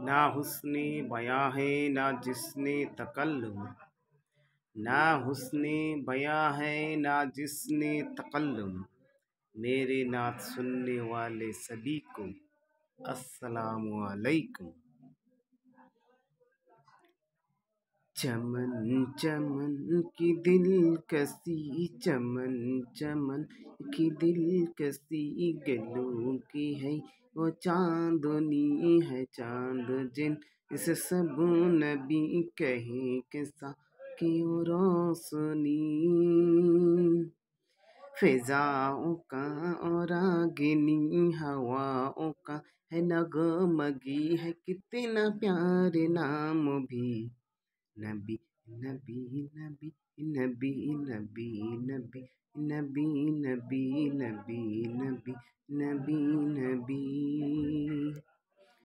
ना हुस्न बया है, ना जिसने तकल्लुम ना हुस्न बया है, ना जिसने तकल्लुम मेरे नात सुनने वाले सभी को अस्सलामुअलैकुम चमन चमन की दिल कसी चमन चमन की दिल कसी गलों की है। वो चांदनी है चाँद जिन इस सब नबी कहे किसा की रोशनी फिजाओं का और आगनी हवाओं का है नगमगी है कितना प्यार नाम भी नबी नबी नबी नबी नबी नबी नबी नबी नबी नबी नबी नबी